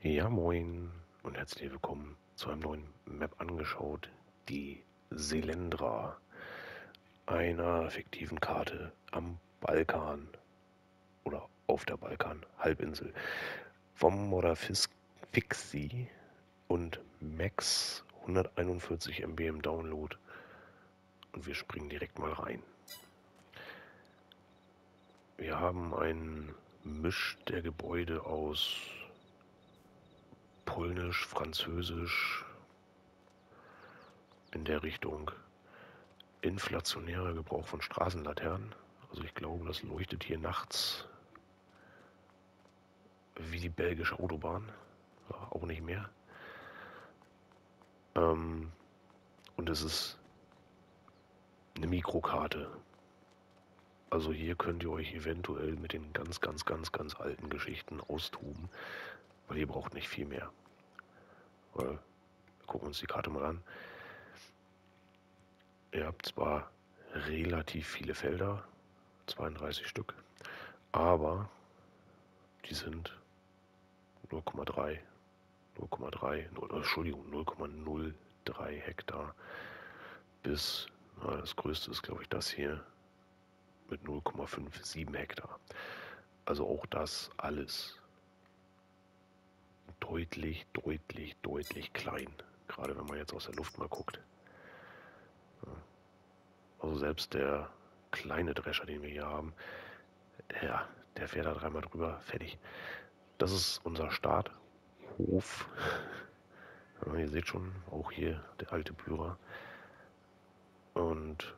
Ja, moin und herzlich willkommen zu einem neuen Map angeschaut, die Selendra, einer fiktiven Karte am Balkan oder auf der Balkan-Halbinsel. Vom Modder Fixie und Max 141 MB im Download. Und wir springen direkt mal rein. Wir haben ein Misch der Gebäude aus Polnisch, Französisch in der Richtung inflationärer Gebrauch von Straßenlaternen. Also ich glaube, das leuchtet hier nachts wie die belgische Autobahn. Ja, auch nicht mehr. Ähm, und es ist eine Mikrokarte. Also hier könnt ihr euch eventuell mit den ganz, ganz, ganz, ganz alten Geschichten austoben, weil ihr braucht nicht viel mehr. Weil, wir gucken uns die Karte mal an. Ihr habt zwar relativ viele Felder, 32 Stück, aber die sind 0,3, 0,3, Entschuldigung, 0,03 Hektar bis, na, das größte ist glaube ich das hier, mit 0,57 Hektar. Also auch das alles deutlich, deutlich, deutlich klein. Gerade wenn man jetzt aus der Luft mal guckt. Also selbst der kleine Drescher, den wir hier haben, der, der fährt da dreimal drüber, fertig. Das ist unser Starthof. Ja, ihr seht schon, auch hier der alte Bührer. Und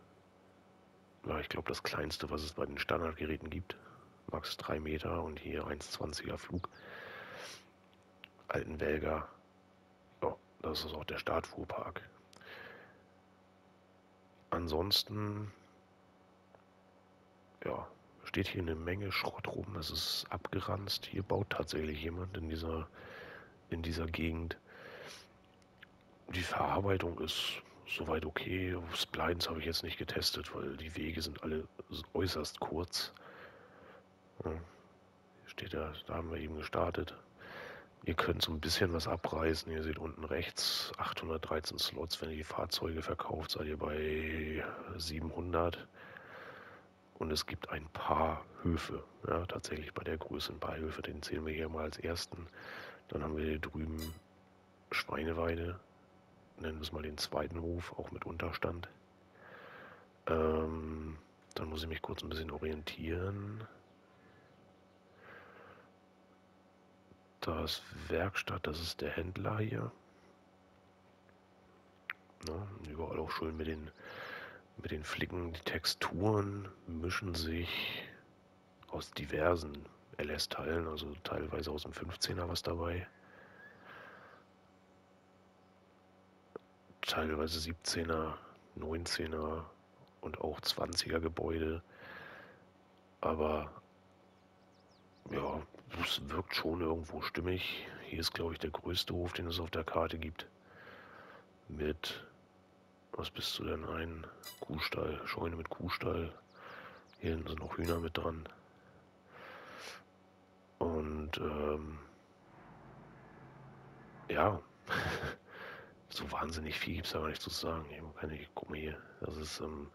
ja, ich glaube, das kleinste, was es bei den Standardgeräten gibt, max 3 Meter und hier 1,20er Flug. Alten Welger. Ja, das ist auch der Startfuhrpark. Ansonsten, ja, steht hier eine Menge Schrott rum. Es ist abgeranzt. Hier baut tatsächlich jemand in dieser, in dieser Gegend. Die Verarbeitung ist soweit okay. Splines habe ich jetzt nicht getestet, weil die Wege sind alle äußerst kurz. Ja, steht da, da haben wir eben gestartet. Ihr könnt so ein bisschen was abreißen. Ihr seht unten rechts 813 Slots. Wenn ihr die Fahrzeuge verkauft, seid ihr bei 700. Und es gibt ein paar Höfe. Ja, tatsächlich bei der Größe ein paar Höfe. Den zählen wir hier mal als ersten. Dann haben wir hier drüben Schweineweide nennen wir es mal den zweiten Hof, auch mit Unterstand. Ähm, dann muss ich mich kurz ein bisschen orientieren. Das Werkstatt, das ist der Händler hier. Ne, überall auch schön mit den, mit den Flicken. Die Texturen mischen sich aus diversen LS-Teilen, also teilweise aus dem 15er was dabei. teilweise 17er, 19er und auch 20er Gebäude. Aber ja, es wirkt schon irgendwo stimmig. Hier ist, glaube ich, der größte Hof, den es auf der Karte gibt. Mit, was bist du denn? Ein Kuhstall, Scheune mit Kuhstall. Hier sind noch Hühner mit dran. Und ähm, ja, so wahnsinnig viel gibt es aber nicht zu sagen. Ich, guck mal hier, das ist, ähm,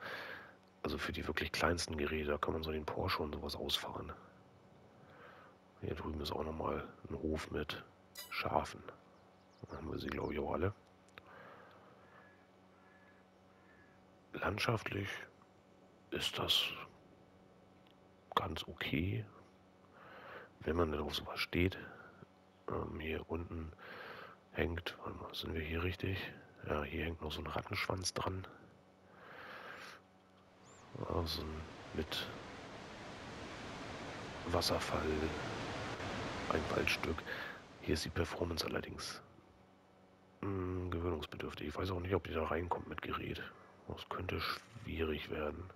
also für die wirklich kleinsten Geräte, da kann man so den Porsche und sowas ausfahren. Hier drüben ist auch nochmal ein Hof mit Schafen. Da haben wir sie, glaube ich, auch alle. Landschaftlich ist das ganz okay, wenn man denn auf sowas steht. Ähm, hier unten hängt, sind wir hier richtig? Ja, hier hängt noch so ein Rattenschwanz dran. Also mit Wasserfall, ein Waldstück. Hier ist die Performance allerdings mh, hm, gewöhnungsbedürftig. Ich weiß auch nicht, ob die da reinkommt mit Gerät. Das könnte schwierig werden.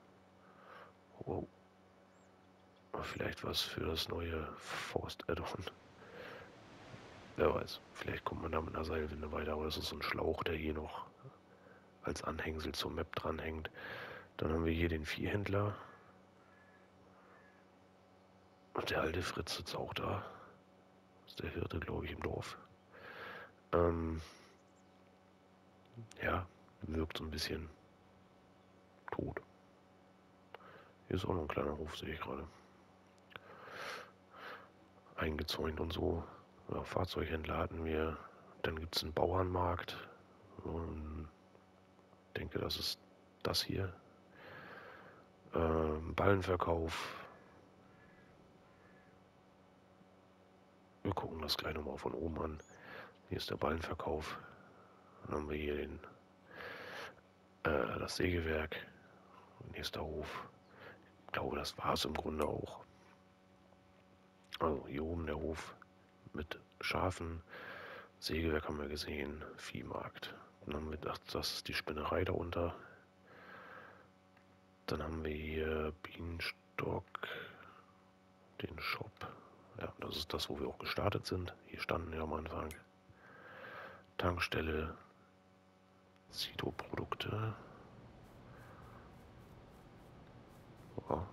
Wow. Vielleicht was für das neue Forst-Add-on. Wer weiß, vielleicht kommt man da mit einer Seilwinde weiter, aber das ist so ein Schlauch, der hier noch als Anhängsel zur Map dranhängt. Dann haben wir hier den Viehhändler. Und der alte Fritz sitzt auch da. Der Hirte, glaube ich, im Dorf. Ähm, ja, wirkt so ein bisschen tot. Hier ist auch noch ein kleiner Hof, sehe ich gerade. Eingezäunt und so. Ja, Fahrzeughändler hatten wir. Dann gibt es einen Bauernmarkt. Und denke, das ist das hier. Ähm, Ballenverkauf. Wir gucken das gleich nochmal von oben an. Hier ist der Ballenverkauf. Dann haben wir hier den, äh, das Sägewerk. Nächster Hof. Ich glaube, das war es im Grunde auch. Also hier oben der Hof mit Schafen. Sägewerk haben wir gesehen. Viehmarkt. Dann haben wir gedacht, das ist die Spinnerei darunter. Dann haben wir hier Bienenstock, den Shop. Ja, das ist das, wo wir auch gestartet sind. Hier standen wir am Anfang. Tankstelle, Cito-Produkte. Ja,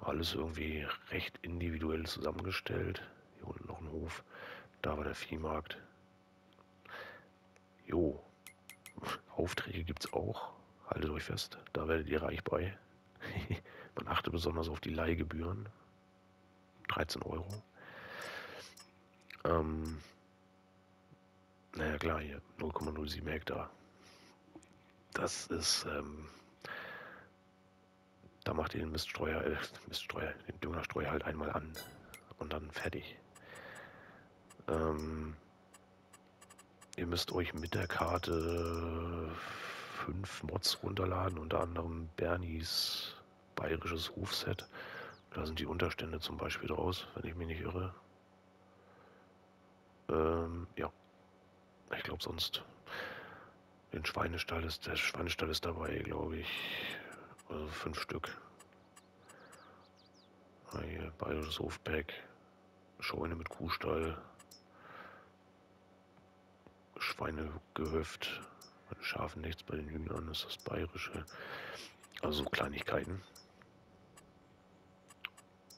alles irgendwie recht individuell zusammengestellt. Hier unten noch ein Hof. Da war der Viehmarkt. Jo. Aufträge gibt es auch. Haltet euch fest, da werdet ihr reich bei. Man achte besonders auf die Leihgebühren. 13 Euro. Ähm, naja, klar, hier 0,07 Hektar. Das ist, ähm, da macht ihr den Miststreuer, äh, Miststreuer, den Düngerstreuer halt einmal an und dann fertig. Ähm, ihr müsst euch mit der Karte fünf Mods runterladen, unter anderem Bernies bayerisches Hofset. Da sind die Unterstände zum Beispiel draus, wenn ich mich nicht irre. Ähm, ja. Ich glaube sonst. Den Schweinestall ist, der Schweinestall ist dabei, glaube ich. Also fünf Stück. Hier, bayerisches Hofpack. Scheune mit Kuhstall. Schweinegehöft. Schafen nichts, bei den Hühnern ist das bayerische. Also Kleinigkeiten.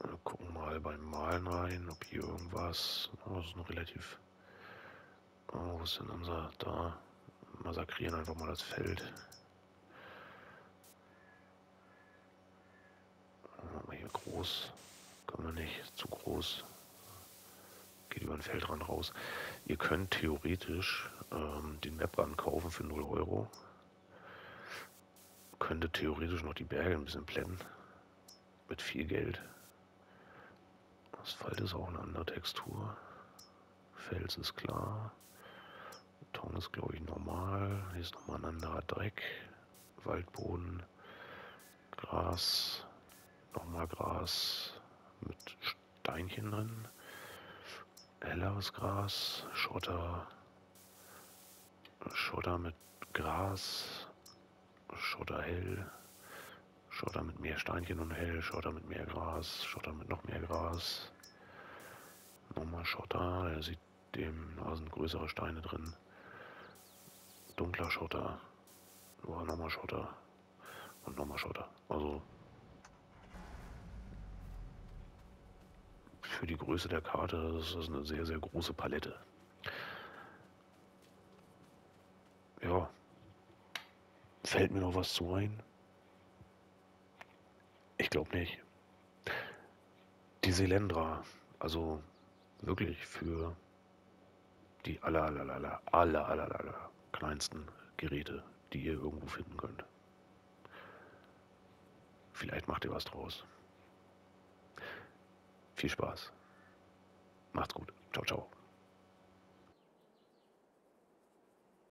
Wir gucken mal beim Malen rein, ob hier irgendwas. Oh, das ist noch relativ. Oh, wo ist denn unser. Da. Massakrieren einfach mal das Feld. Hier groß. Können wir nicht. Zu groß. Geht über den Feldrand raus. Ihr könnt theoretisch ähm, den Map kaufen für 0 Euro. Könnte theoretisch noch die Berge ein bisschen blenden. Mit viel Geld. Asphalt ist auch eine andere Textur. Fels ist klar. Beton ist, glaube ich, normal. Hier ist nochmal ein anderer Dreck. Waldboden. Gras. Nochmal Gras mit Steinchen drin. Helleres Gras. Schotter. Schotter mit Gras. Schotter hell. Schotter mit mehr Steinchen und hell. Schotter mit mehr Gras. Schotter mit noch mehr Gras. Nochmal Schotter, da sieht dem, da sind größere Steine drin. Dunkler Schotter. Nur nochmal Schotter. Und nochmal Schotter. Also für die Größe der Karte das ist eine sehr, sehr große Palette. Ja. Fällt mir noch was zu ein? Ich glaube nicht. Die Selendra, also wirklich für die aller, aller, aller, aller, aller, aller kleinsten Geräte, die ihr irgendwo finden könnt. Vielleicht macht ihr was draus. Viel Spaß. Macht's gut. Ciao, ciao.